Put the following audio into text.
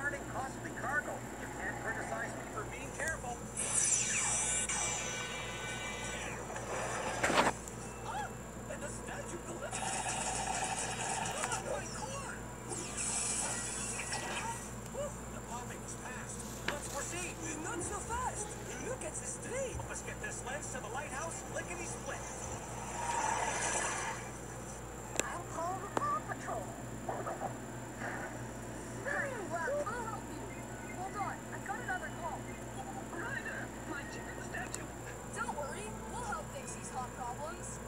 carting costly cargo. You can't criticize me for being careful. Ah! Ah, Let's. Not so fast. Look at this tree. Let's get this lens to the lighthouse lickety-split. peace.